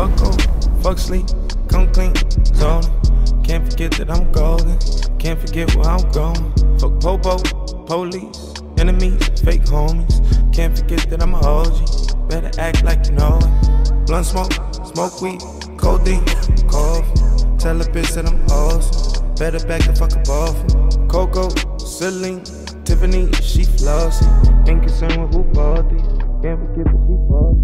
Fuck cold, fuck sleep, come clean, zone. Can't forget that I'm golden. Can't forget where I'm going. Fuck popo, police, enemies, fake homies. Can't forget that I'm a OG. Better act like you know it. Blunt smoke, smoke weed, codeine, cough. Tell a bitch that I'm awesome. Better back the fuck up off. Coco, Celine, Tiffany, she flossy. Ain't concerned with who bought these. Can't forget that she bought.